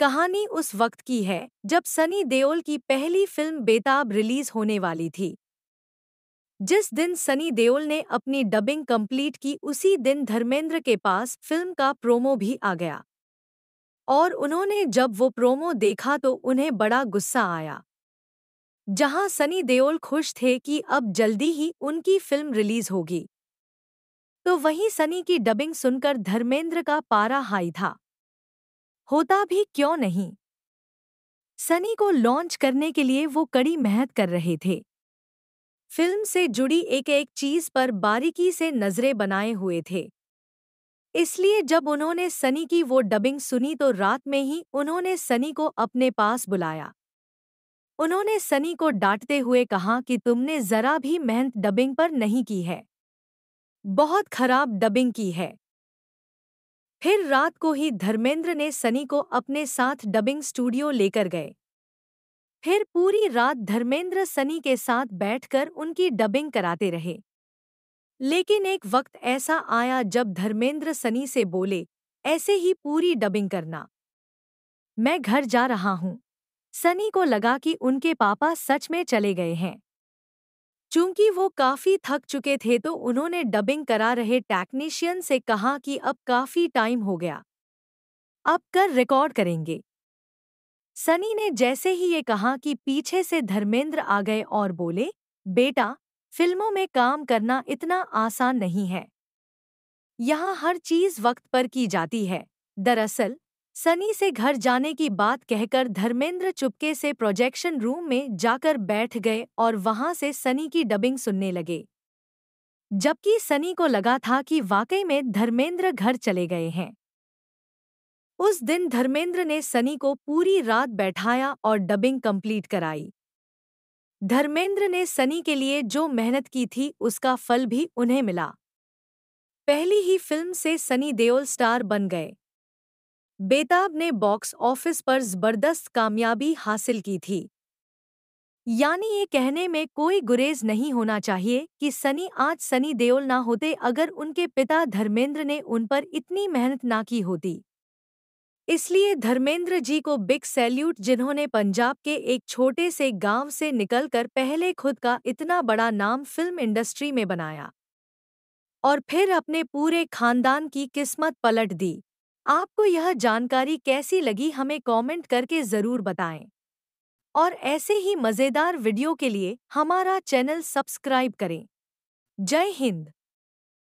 कहानी उस वक्त की है, जब सनी देओल की पहली फ़िल्म बेताब रिलीज़ होने वाली थी। जिस दिन सनी देओल ने अपनी डबिंग कंप्लीट की, उसी दिन धर्मेंद्र के पास फ़िल्म का प्रोमो भी आ गया। और उन्होंने जब वो प्रोमो देखा तो उन्हें बड़ा गुस्सा आया। जहाँ सनी देओल खुश थे कि अब जल्दी ही उनकी फ़िल्म रिलीज़ होगी। तो वहीं सनी की डबिंग सुनकर धर्मेंद्र का पारा हाई था। होता भी क्यों नहीं? सनी को लॉन्च करने के लिए वो कड़ी मेहनत कर रहे थे। फ़िल्म से जुड़ी एक एक चीज़ पर बारीकी से नज़रें बनाए हुए थे। इसलिए जब उन्होंने सनी की वो डबिंग सुनी तो रात में ही उन्होंने सनी को अपने पास बुलाया। उन्होंने सनी को डांटते हुए कहा कि तुमने जरा भी मेहनत डबिंग पर नहीं की है। बहुत खराब डबिंग की है। फिर रात को ही धर्मेंद्र ने सनी को अपने साथ डबिंग स्टूडियो लेकर गए। फिर पूरी रात धर्मेंद्र सनी के साथ बैठकर उनकी डबिंग कराते रहे। लेकिन एक वक्त ऐसा आया जब धर्मेंद्र सनी से बोले, ऐसे ही पूरी डबिंग करना। मैं घर जा रहा हूँ। सनी को लगा कि उनके पापा सच में चले गए हैं। चूँकि वो काफ़ी थक चुके थे तो उन्होंने डबिंग करा रहे टेक्नीशियन से कहा कि अब काफ़ी टाइम हो गया। अब कर रिकॉर्ड करेंगे। सनी ने जैसे ही ये कहा कि पीछे से धर्मेंद्र आ गए और बोले, बेटा, फ़िल्मों में काम करना इतना आसान नहीं है। यहाँ हर चीज़ वक्त पर की जाती है। दरअसल सनी से घर जाने की बात कहकर धर्मेंद्र चुपके से प्रोजेक्शन रूम में जाकर बैठ गए और वहाँ से सनी की डबिंग सुनने लगे। जबकि सनी को लगा था कि वाकई में धर्मेंद्र घर चले गए हैं। उस दिन धर्मेंद्र ने सनी को पूरी रात बैठाया और डबिंग कंप्लीट कराई। धर्मेंद्र ने सनी के लिए जो मेहनत की थी, उसका फल भी उन्हें मिला। पहली ही फ़िल्म से सनी देओल स्टार बन गए। बेताब ने बॉक्स ऑफ़िस पर ज़बरदस्त कामयाबी हासिल की थी। यानी ये कहने में कोई गुरेज नहीं होना चाहिए कि सनी आज सनी देओल ना होते अगर उनके पिता धर्मेंद्र ने उन पर इतनी मेहनत ना की होती। इसलिए धर्मेंद्र जी को बिग सैल्यूट जिन्होंने पंजाब के एक छोटे से गाँव से निकलकर पहले खुद का इतना बड़ा नाम फ़िल्म इंडस्ट्री में बनाया। और फिर अपने पूरे खानदान की किस्मत पलट दी। आपको यह जानकारी कैसी लगी हमें कमेंट करके ज़रूर बताएँ। और ऐसे ही मज़ेदार वीडियो के लिए हमारा चैनल सब्सक्राइब करें। जय हिंद।